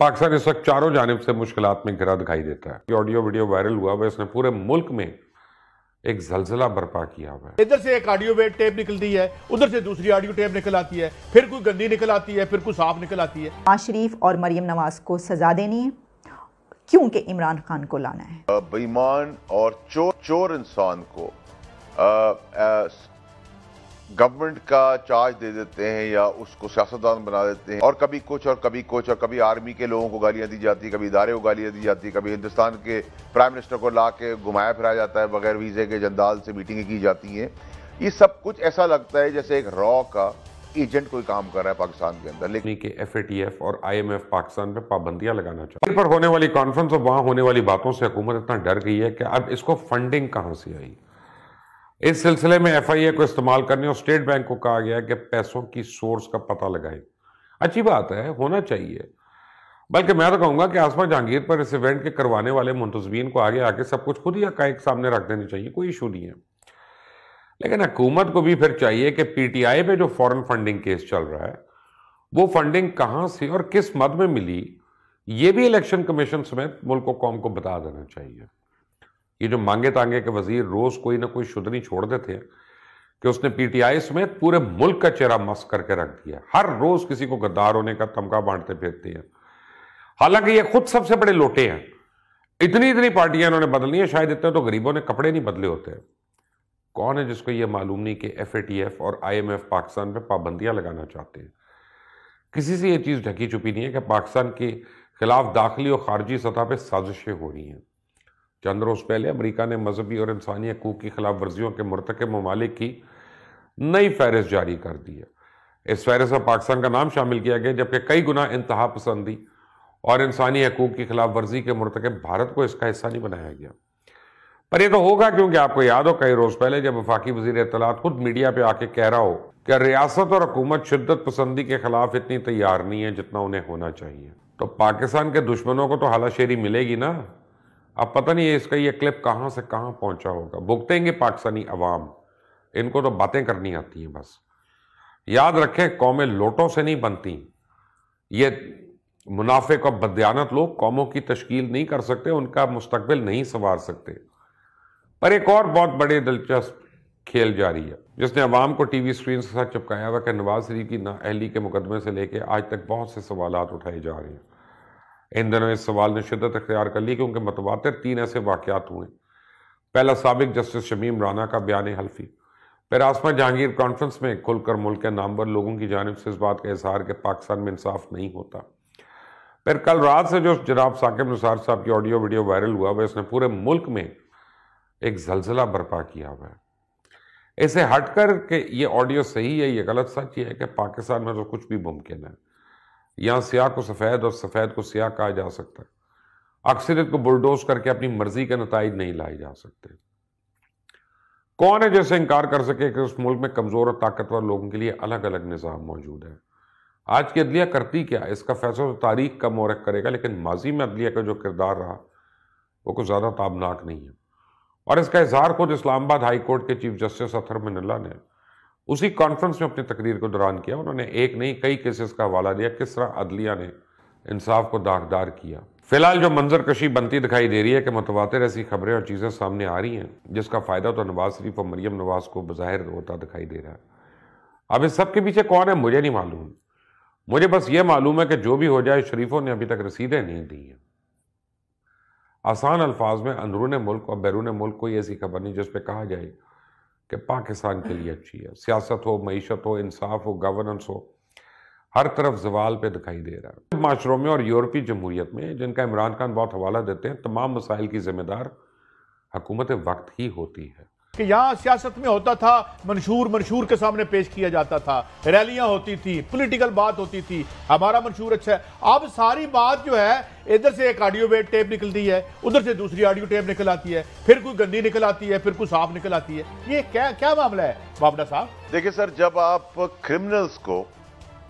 पाकिस्तान इस वक्त चारों जानब से मुश्किल में घिरा दिखाई देता है। ऑडियो वीडियो वायरल हुआ हुआ इसने पूरे मुल्क में एक जलजिला बर्पा किया हुआ है। इधर से एक ऑडियो टेप निकलती है उधर से दूसरी ऑडियो टेप निकल आती है फिर कोई गंदी निकल आती है फिर कोई साफ़ निकल आती है। नवाज़ शरीफ और मरियम नवाज़ को सजा देनी है क्योंकि इमरान खान को लाना है। बेईमान और चोर चोर इंसान को आ, आ, गवर्नमेंट का चार्ज दे देते हैं या उसको सियासतदान बना देते हैं। और कभी कुछ और कभी कुछ और कभी आर्मी के लोगों को गालियाँ दी जाती है, कभी इदारे को गालियाँ दी जाती है, कभी हिंदुस्तान के प्राइम मिनिस्टर को ला के घुमाया फिराया जाता है, बगैर वीजे के जंदाल से मीटिंगें की जाती हैं। ये सब कुछ ऐसा लगता है जैसे एक रॉ का एजेंट कोई काम कर रहा है पाकिस्तान के अंदर। लेकिन के एफ़ और आई एम एफ़ पाकिस्तान पे पाबंदियाँ लगाना चाहिए पर होने वाली कॉन्फ्रेंस और वहाँ होने वाली बातों से हुकूमत इतना डर गई है कि अब इसको फंडिंग कहाँ से आई? इस सिलसिले में एफआईए को इस्तेमाल करने और स्टेट बैंक को कहा गया है कि पैसों की सोर्स का पता लगाएँ। अच्छी बात है, होना चाहिए। बल्कि मैं तो कहूँगा कि आसमा जहांगीर पर इस इवेंट के करवाने वाले मुंतजमीन को आगे आके सब कुछ खुद ही हकाइक सामने रख देनी चाहिए, कोई इशू नहीं है। लेकिन हुकूमत को भी फिर चाहिए कि पे जो फॉरेन फंडिंग केस चल रहा है, वो फंडिंग कहाँ से और किस मद में मिली, ये भी इलेक्शन कमीशन समेत मुल्क को कौम को बता देना चाहिए। ये जो मांगे तांगे के वज़ीर रोज कोई ना कोई शुदनी छोड़ देते हैं, कि उसने पीटीआई समेत पूरे मुल्क का चेहरा मस करके रख दिया हर रोज किसी को गद्दार होने का तमका बांटते फिरते हैं। हालाँकि ये खुद सबसे बड़े लोटे हैं। इतनी इतनी पार्टियाँ इन्होंने बदलनी है, शायद इतने तो गरीबों ने कपड़े नहीं बदले होते। कौन है जिसको ये मालूम नहीं कि एफएटीएफ और आईएमएफ पाकिस्तान पर पाबंदियाँ लगाना चाहते हैं? किसी से ये चीज़ ढकी चुपी नहीं है कि पाकिस्तान के खिलाफ दाखिली और खारजी सतह पर साजिशें हो रही हैं। चंद रोज़ पहले अमरीका ने मजहबी और इंसानी हकूक़ की खिलाफ वर्जियों के मरतक ममालिक की नई फहरिस्त जारी कर दी है। इस फहरिस्त में पाकिस्तान का नाम शामिल किया गया, जबकि कई गुना इंतहा पसंदी और इंसानी हकूक़ की खिलाफ वर्जी के मरतकब भारत को इसका हिस्सा नहीं बनाया गया। पर यह तो होगा क्योंकि आपको याद हो, कई रोज़ पहले जब वफाकी वज़ीर इतलात खुद मीडिया पर आके कह रहा हो कि रियासत और हुकूमत शिद्दत पसंदी के खिलाफ इतनी तैयार नहीं है जितना उन्हें होना चाहिए तो पाकिस्तान के दुश्मनों को तो हालाशेरी मिलेगी ना? अब पता नहीं है इसका ये क्लिप कहाँ से कहाँ पहुँचा होगा। भुगतेंगे पाकिस्तानी अवाम। इनको तो बातें करनी आती हैं बस। याद रखें, कौमें लोटों से नहीं बनती। ये मुनाफे को बदयानत लोग कौमों की तश्कील नहीं कर सकते, उनका मुस्तबिल नहीं संवार सकते। पर एक और बहुत बड़े दिलचस्प खेल जारी है, जिसने अवाम को टीवी स्क्रीन के साथ चिपकाया हुआ कि नवाज़ शरीफ की नाअहली के मुकदमे से लेकर आज तक बहुत से सवाल उठाए जा रहे हैं। इन दिनों इस सवाल ने शिदत अख्तियार कर ली क्योंकि मतवातर तीन ऐसे वाक़ात हुए। पहला, सबक जस्टिस शमीम राना का बयान हल्फी। फिर आसमा जहांगीर कॉन्फ्रेंस में खुलकर मुल्क के नामवर लोगों की जानब से इस बात का इजहार कि पाकिस्तान में इंसाफ नहीं होता। फिर कल रात से जो जनाब साकिब निसार साहब की ऑडियो वीडियो वायरल हुआ, वह इसने पूरे मुल्क में एक जलजिला बर्पा किया हुआ है। इसे हटकर के ये ऑडियो सही है, ये गलत सच ये है कि पाकिस्तान में तो कुछ भी मुमकिन है। यहाँ सियाह को सफ़ेद और सफ़ेद को सियाह कहा जा सकता है। अक्सरियत को बुलडोज करके अपनी मर्ज़ी के नतज नहीं लाए जा सकते। कौन है जैसे इनकार कर सके कि उस मुल्क में कमज़ोर और ताकतवर लोगों के लिए अलग अलग निज़ाम मौजूद है? आज की अदलिया करती क्या? इसका फैसला तो तारीख का मौरख करेगा, लेकिन माजी में अदलिया का जो किरदार रहा, वो कुछ ज़्यादा ताबनाक नहीं है। और इसका इजहार खुद इस्लामाबाद हाई कोर्ट के चीफ जस्टिस अथर मिनल्ला ने उसी कॉन्फ्रेंस में अपनी तकरीर को दौरान किया। उन्होंने एक नहीं, कई केसेस का हवाला दिया। किस तरह अदलिया ने इंसाफ को दागदार किया। फ़िलहाल जो मंजर कशी बनती दिखाई दे रही है कि मतवातर ऐसी खबरें और चीज़ें सामने आ रही हैं, जिसका फ़ायदा तो नवाज़ शरीफ और मरियम नवाज़ को बाहिर होता दिखाई दे रहा है। अब इस सब के पीछे कौन है, मुझे नहीं मालूम। मुझे बस ये मालूम है कि जो भी हो जाए, शरीफों ने अभी तक रसीदें नहीं दी हैं। आसान अल्फाज में, अंदरून मुल्क और बैरून मुल्क, कोई ऐसी खबर नहीं जिस पर कहा जाए कि पाकिस्तान के लिए अच्छी है। सियासत हो, मीशत हो, इंसाफ हो गवर्नेंस हो, हर तरफ़ जवाल पे दिखाई दे रहा है। माशरों में और यूरोपीय जमहूरियत में, जिनका इमरान खान बहुत हवाला देते हैं, तमाम मसाइल की जिम्मेदार हकूमत वक्त ही होती है। कि यहाँ सियासत में होता था, मंशूर मंशूर के सामने पेश किया जाता था। रैलियाँ होती थी, पॉलिटिकल बात होती थी। हमारा मंशूर अच्छा है। अब सारी बात जो है, इधर से एक ऑडियो टेप निकलती है, उधर से दूसरी ऑडियो टेप निकल आती है, फिर कोई गंदी निकल आती है, फिर कोई साफ़ निकल आती है। ये क्या क्या मामला है, बाबना साहब? देखिए सर, जब आप क्रिमिनल्स को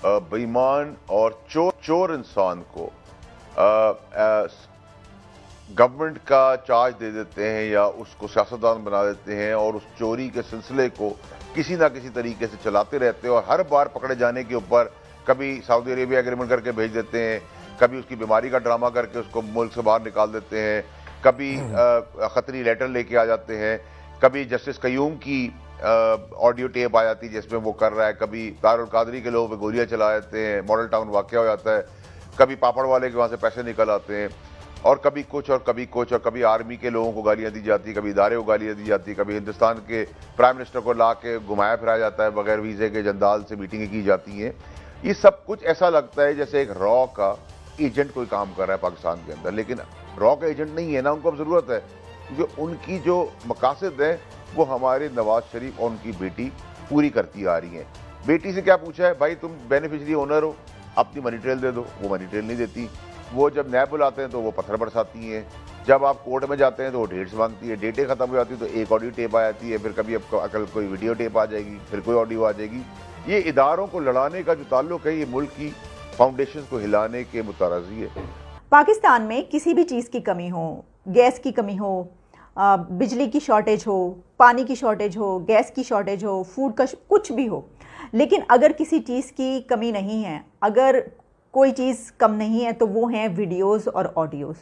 बेईमान और चोर चोर इंसान को गवर्नमेंट का चार्ज दे देते हैं या उसको सियासतदान बना देते हैं और उस चोरी के सिलसिले को किसी ना किसी तरीके से चलाते रहते हैं और हर बार पकड़े जाने के ऊपर कभी सऊदी अरेबिया एग्रीमेंट करके भेज देते हैं कभी उसकी बीमारी का ड्रामा करके उसको मुल्क से बाहर निकाल देते हैं कभी खतरी लेटर लेके आ जाते हैं कभी जस्टिस कयूम की ऑडियो टेप आ जाती है जिसमें वो कर रहा है कभी दारुल कादरी के लोगों पे गोलियाँ चला देते हैं मॉडल टाउन वाक़ हो जाता है कभी पापड़ वाले के वहाँ से पैसे निकल आते हैं। और कभी कुछ और कभी कुछ और कभी आर्मी के लोगों को गालियाँ दी जाती, कभी इदारे को गालियाँ दी जाती, कभी हिंदुस्तान के प्राइम मिनिस्टर को ला के घुमाया फिराया जाता है, बगैर वीज़े के जंदाल से मीटिंगें की जाती हैं। ये सब कुछ ऐसा लगता है जैसे एक रॉ का एजेंट कोई काम कर रहा है पाकिस्तान के अंदर, लेकिन रॉ का एजेंट नहीं है, ना उनको अब ज़रूरत है। क्योंकि उनकी जो मकासद है, वो हमारे नवाज़ शरीफ और उनकी बेटी पूरी करती आ रही हैं। बेटी से क्या पूछा है, भाई तुम बेनिफिशरी ओनर हो, अपनी मनी ट्रेल दे दो। वो मनी ट्रेल नहीं देती। वो जब नैब बुलाते हैं तो वो पत्थर बरसाती हैं। जब आप कोर्ट में जाते हैं तो वो डेट्स मांगती है। डेटें खत्म हो जाती है तो एक ऑडियो टेप आ जाती है। फिर कभी आपको अकल कोई वीडियो टेप आ जाएगी, फिर कोई ऑडियो आ जाएगी। ये इदारों को लड़ाने का जो ताल्लुक है, ये मुल्क की फाउंडेशन को हिलाने के मुतारजी है। पाकिस्तान में किसी भी चीज़ की कमी हो, गैस की कमी हो बिजली की शॉर्टेज हो, पानी की शॉर्टेज हो, गैस की शॉर्टेज हो फ़ूड का कुछ भी हो। लेकिन अगर किसी चीज़ की कमी नहीं है, अगर कोई चीज़ कम नहीं है तो वो हैं वीडियोस और ऑडियोज़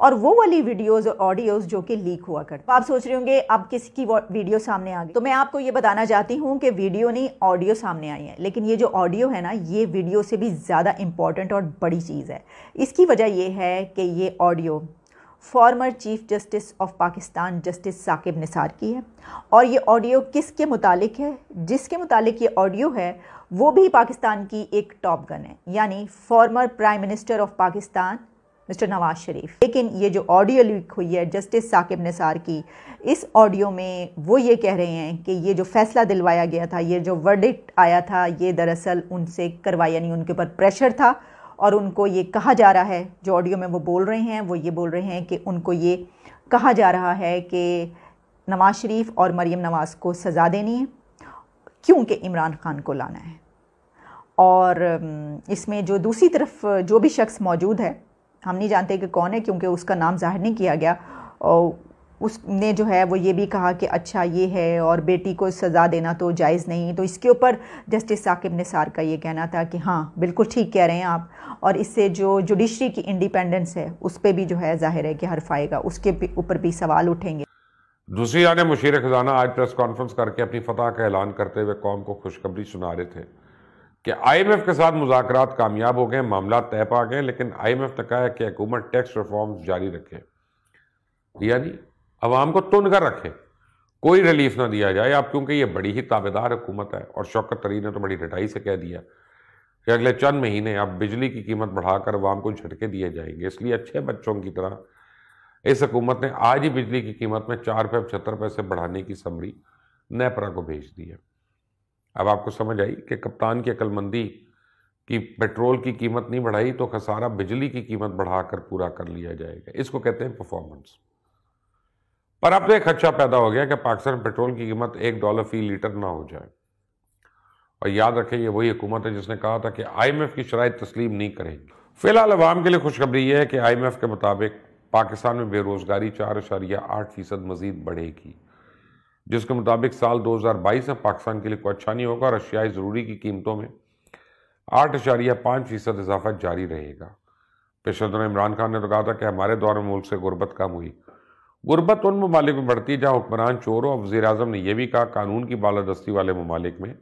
और वो वाली वीडियोस और ऑडियोज़ जो कि लीक हुआ कर आप सोच रहे होंगे, अब किसी की वीडियो सामने आ गई। तो मैं आपको ये बताना चाहती हूँ कि वीडियो नहीं ऑडियो सामने आई है। लेकिन ये जो ऑडियो है ना, ये वीडियो से भी ज़्यादा इंपॉर्टेंट और बड़ी चीज़ है। इसकी वजह यह है कि ये audio former chief justice of Pakistan justice Saqib Nisar की है। और ये ऑडियो किसके मुतालिक है? जिसके मुतालिक ये ऑडियो है, वो भी पाकिस्तान की एक टॉप गन है। यानी former prime minister of Pakistan mister Nawaz Sharif लेकिन ये जो ऑडियो लीक हुई है जस्टिस साकिब निसार की, इस ऑडियो में वो ये कह रहे हैं कि ये जो फैसला दिलवाया गया था, ये जो वर्डिक्ट आया था, ये दरअसल उनसे करवाया नहीं उनके ऊपर प्रेशर था। और उनको ये कहा जा रहा है, जो ऑडियो में वो बोल रहे हैं, वो ये बोल रहे हैं कि उनको ये कहा जा रहा है कि नवाज़ शरीफ और मरीम नवाज़ को सज़ा देनी है, क्योंकि इमरान खान को लाना है। और इसमें जो दूसरी तरफ़ जो भी शख्स मौजूद है, हम नहीं जानते कि कौन है, क्योंकि उसका नाम ज़ाहिर नहीं किया गया, और उसने जो है वो ये भी कहा कि अच्छा ये है और बेटी को सज़ा देना तो जायज़ नहीं। तो इसके ऊपर जस्टिस साकिब निसार का ये कहना था कि हाँ बिल्कुल ठीक कह रहे हैं आप। और इससे जो जुडिशरी की इंडिपेंडेंस है, उस पर भी जो है ज़ाहिर है कि हर्फ आएगा उसके ऊपर भी सवाल उठेंगे। दूसरी जाने मुशीर खजाना आज प्रेस कॉन्फ्रेंस करके अपनी फतह का ऐलान करते हुए कौम को खुशखबरी सुना रहे थे कि आईएमएफ के साथ मुजाकर कामयाब हो गए, मामला तय पा गए, लेकिन आईएमएफ ने कहा है कि हुकूमत टैक्स रिफॉर्म्स जारी रखे। यानी अवाम को तुन कर रखे। कोई रिलीफ ना दिया जाए। अब क्योंकि ये बड़ी ही ताबेदार हुकूमत है और शौकत तरीन ने तो बड़ी रटाई से कह दिया। कि अगले चंद महीने अब बिजली की कीमत बढ़ाकर अवाम को झटके दिए जाएँगे। इसलिए अच्छे बच्चों की तरह इस हुकूमत ने आज ही बिजली की कीमत में चार रुपये पचहत्तर पैसे बढ़ाने की समरी नेपरा को भेज दी है। अब आपको समझ आई कि कप्तान की अक्लमंदी की पेट्रोल की कीमत नहीं बढ़ाई तो खसारा बिजली की कीमत बढ़ाकर पूरा कर लिया जाएगा। इसको कहते हैं परफॉर्मेंस पर अब तो एक खदशा पैदा हो गया कि पाकिस्तान पेट्रोल की कीमत एक डॉलर फ़ी लीटर ना हो जाए। और याद रखें ये वही हुकूमत है जिसने कहा था कि आईएमएफ की शराइ तस्लीम नहीं करेगी। फ़िलहाल अवाम के लिए खुशखबरी यह है कि आईएमएफ के मुताबिक पाकिस्तान में बेरोजगारी चार अशारिया आठ फ़ीसद मजीद बढ़ेगी, जिसके मुताबिक साल 2022 में पाकिस्तान के लिए कोई अच्छा नहीं होगा और अशियाई ज़रूरी की कीमतों में आठ अशारिया पाँच फ़ीसद इजाफा जारी रहेगा। दिनों इमरान खान ने तो कहा था कि हमारे दौर में मुल्क से गुर्बत कम हुई। गुर्बत उन ममालिक में बढ़ती है जहाँ हुक्मरान चोरों और वजी अजम ने यह भी कहा, कानून की बालादस्ती वाले ममालिक में